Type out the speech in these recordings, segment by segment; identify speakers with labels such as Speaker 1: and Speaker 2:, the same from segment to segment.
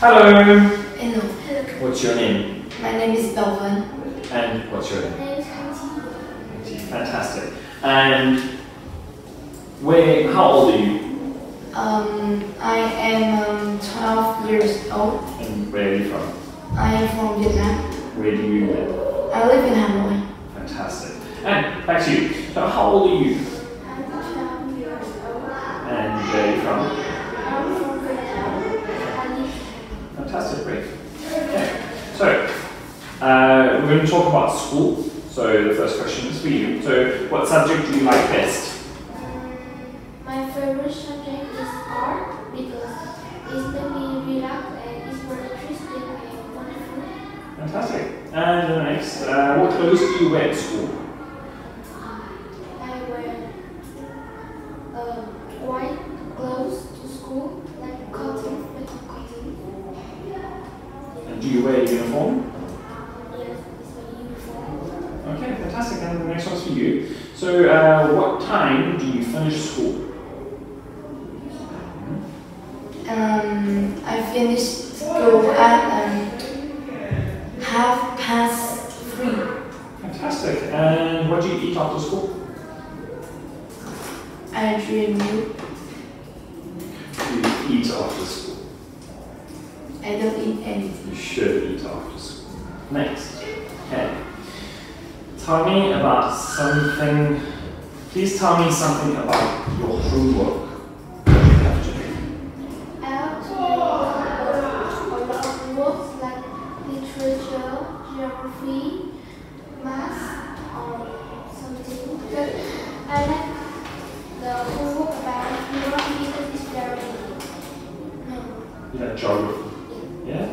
Speaker 1: Hello.
Speaker 2: Hello,
Speaker 1: What's your name?
Speaker 2: my name is Belvin.
Speaker 1: And what's your name?
Speaker 3: My name is
Speaker 1: Fantastic. And where? How old are you?
Speaker 2: Um, I am um, 12 years old.
Speaker 1: And where are you from?
Speaker 2: I am from Vietnam.
Speaker 1: Where do you live?
Speaker 2: I live in Hanoi.
Speaker 1: Fantastic. And back to you. So how old are you?
Speaker 3: I'm 12 years old.
Speaker 1: And where are you from?
Speaker 3: I'm from Vietnam. I live
Speaker 1: Fantastic. Great. Okay. So uh, we're going to talk about school. So the first question is for you. So what subject do you like best?
Speaker 3: My favorite subject is art because it's made me relax and it's very interesting and wonderful.
Speaker 1: Fantastic. And the next, uh, what clothes do you wear at school?
Speaker 3: I wear uh, white clothes to school, like cotton, with cotton.
Speaker 1: And do you wear a uniform?
Speaker 3: Yes, it's my uniform.
Speaker 1: Okay, fantastic. And the next one's for you. So, uh, what time do you finish school?
Speaker 2: Um, I finished school at um, half past three.
Speaker 1: Fantastic. And what do you eat after school?
Speaker 2: I drink milk.
Speaker 1: You eat after school.
Speaker 2: I don't eat anything.
Speaker 1: You should eat after school. Next. Okay. Tell me about something. Please tell me something about your homework that you have to do.
Speaker 3: I have to do a lot of works like literature, geography, math, or something. But I like the homework about geography because it's very no,
Speaker 1: You know, geography. Yeah?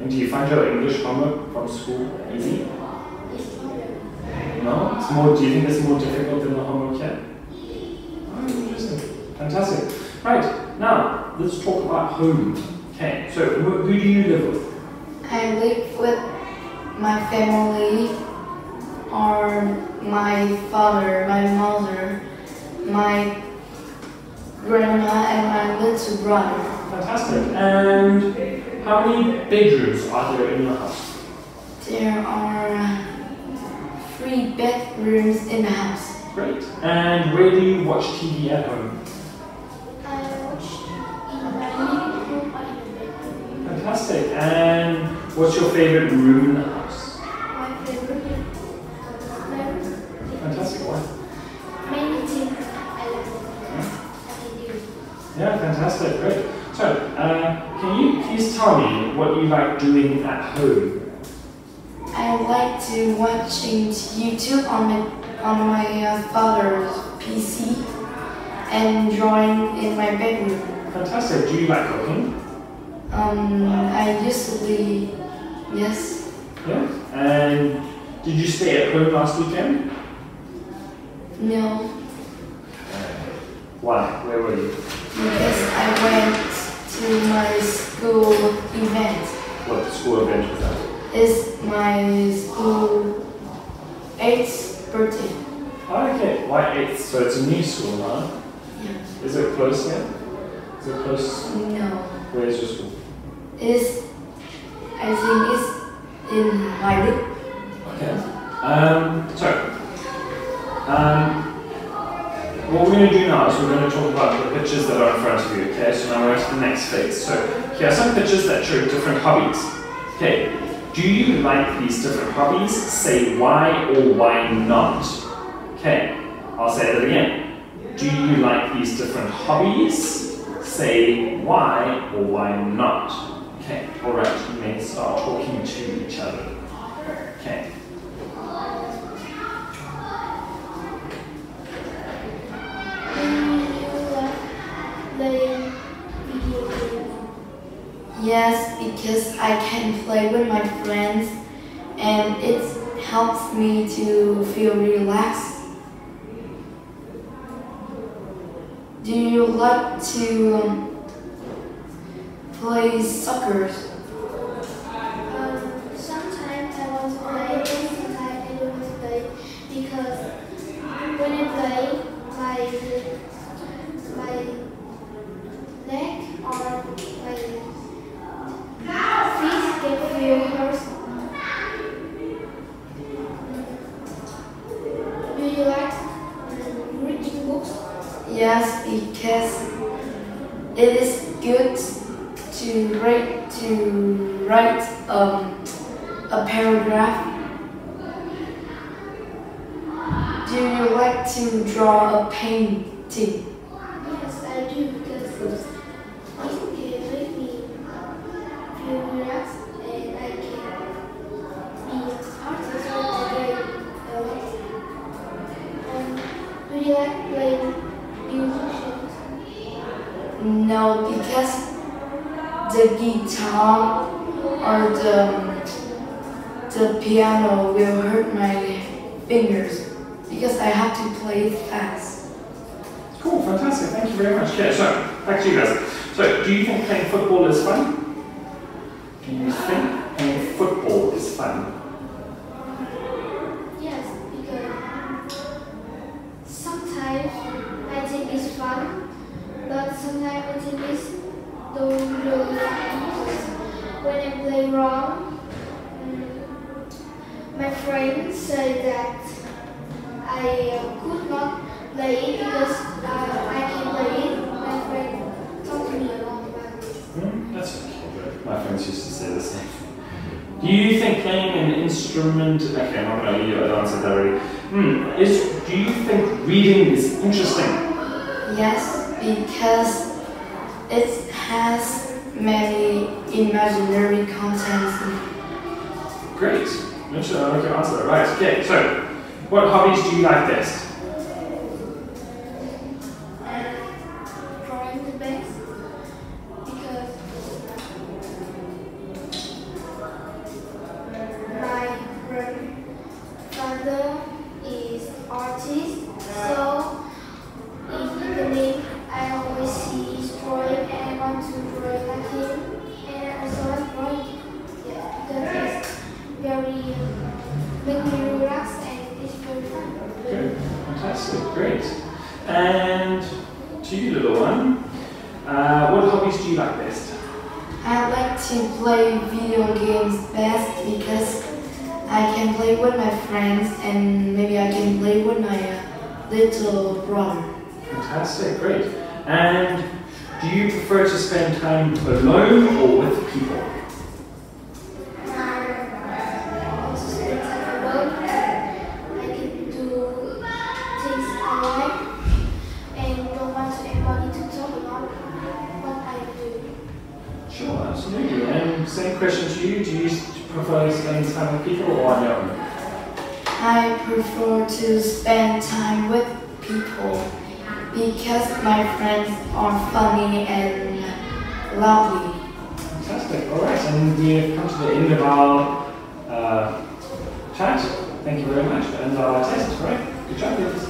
Speaker 1: And do you find your English homework from school easy?
Speaker 3: It's not very.
Speaker 1: No? It's more, do you think it's more difficult than the homework here? Oh, ah, interesting. Fantastic. Right, now let's talk about home. Okay, so who, who do you live with?
Speaker 2: I live with my family, or my father, my mother, my grandma, and my little brother.
Speaker 1: Fantastic. And how many bedrooms are there in your house?
Speaker 2: There are three bedrooms in the house.
Speaker 1: Great. And where do you watch TV at home?
Speaker 3: I watch in my living room or in the bedroom.
Speaker 1: Fantastic. And what's your favorite room in the house?
Speaker 3: My favorite is
Speaker 1: Fantastic. What?
Speaker 3: many things I like. I can.
Speaker 1: Yeah, fantastic. Great. So, uh, can you please tell me what you like doing at home?
Speaker 2: I like to watching YouTube on my on my uh, father's PC and drawing in my bedroom.
Speaker 1: Fantastic. Do you like cooking?
Speaker 2: Um, I usually yes.
Speaker 1: Yeah. And did you stay at home last weekend?
Speaker 2: No,
Speaker 1: Why? Where were you?
Speaker 2: because I went to my school event.
Speaker 1: What school event was that?
Speaker 2: It's my school eighth birthday.
Speaker 1: Oh, okay. Why eighth? So it's a new school, huh?
Speaker 2: Yeah.
Speaker 1: Is it close here? Is it close?
Speaker 2: No,
Speaker 1: Where's your school?
Speaker 2: it's I think it's in Haiduk.
Speaker 1: Okay. Um, so, um, what we're going to do now is we're going to talk about the pictures that are in front of you, okay? So now we're to the next phase. So, here are some pictures that show different hobbies. Okay, do you like these different hobbies? Say why or why not. Okay, I'll say that again. Do you like these different hobbies? Say why or why not. Okay, alright, you may start talking to each other. Okay.
Speaker 2: Yes, because I can play with my friends and it helps me to feel relaxed. Do you like to um, play soccer?
Speaker 3: Um, sometimes I want to play, sometimes I don't play because when I play, my
Speaker 2: to write um, a paragraph. Do you like to draw a painting?
Speaker 3: Yes, I do because it can make me feel relaxed and I can be artist when I play a lot. And do you like playing musicians?
Speaker 2: No, because the guitar or the the piano will hurt my fingers because I have to play fast.
Speaker 1: Cool, fantastic. Thank you very much. Okay, so back to you guys. So, do you think playing football is fun? Do you think playing football is fun?
Speaker 3: Yes, because sometimes I think it's fun, but sometimes I think it's don't really fun because when I play wrong, mm, my friends say that I uh, could not play it because uh, I can play it. My friend talked to me a lot about it.
Speaker 1: Hmm, that's okay. but My friends used to say the same. Do you think playing an instrument? Okay, I'm not going to answer that already. Hmm, is do you think reading is interesting?
Speaker 2: Yes, because it has many imaginary contents.
Speaker 1: Great. Make sure I like your answer. Right. Okay. So, what hobbies do you like best?
Speaker 3: and drawing the best because my grandfather is artist so in the evening I always see his drawing and I want to draw make me relax and it's very fun.
Speaker 1: Good. Fantastic. Great. And to you, little one, uh, what hobbies do you like best?
Speaker 2: I like to play video games best because I can play with my friends and maybe I can play with my uh, little brother.
Speaker 1: Fantastic. Great. And do you prefer to spend time alone or with people? Question to you. Do you prefer spending time with people or on your own?
Speaker 2: I prefer to spend time with people because my friends are funny and lovely.
Speaker 1: Fantastic. All right. And we have come to the end of our uh, chat. Thank you very much. And our test. Right. Good job.